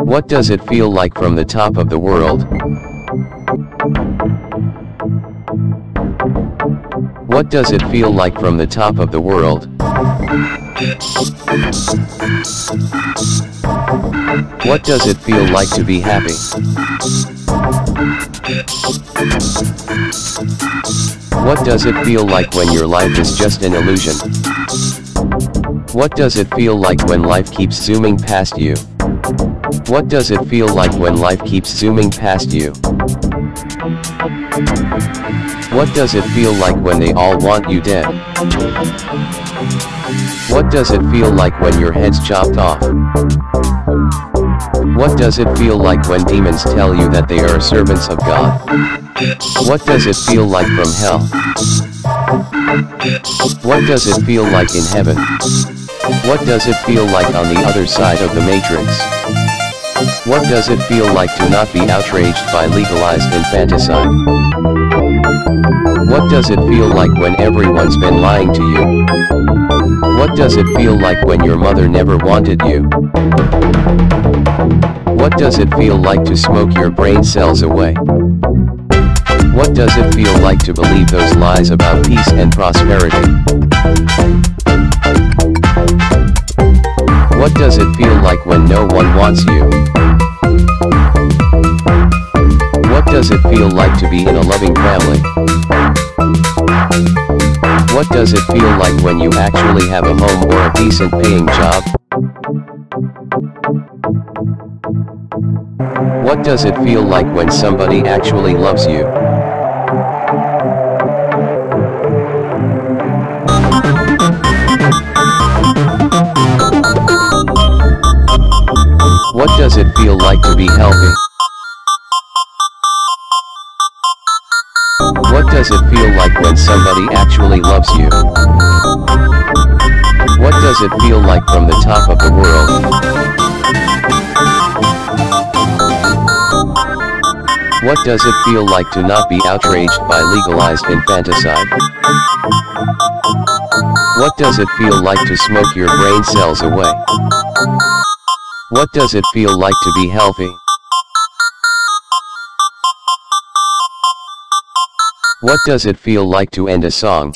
What does it feel like from the top of the world? What does it feel like from the top of the world? What does it feel like to be happy? What does it feel like when your life is just an illusion? What does it feel like when life keeps zooming past you? What does it feel like when life keeps zooming past you? What does it feel like when they all want you dead? What does it feel like when your head's chopped off? What does it feel like when demons tell you that they are servants of God? What does it feel like from hell? What does it feel like in heaven? What does it feel like on the other side of the matrix? What does it feel like to not be outraged by legalized infanticide? What does it feel like when everyone's been lying to you? What does it feel like when your mother never wanted you? What does it feel like to smoke your brain cells away? What does it feel like to believe those lies about peace and prosperity? Does it feel like when no one wants you? What does it feel like to be in a loving family? What does it feel like when you actually have a home or a decent paying job? What does it feel like when somebody actually loves you? What does it feel like when somebody actually loves you? What does it feel like from the top of the world? What does it feel like to not be outraged by legalized infanticide? What does it feel like to smoke your brain cells away? What does it feel like to be healthy? What does it feel like to end a song?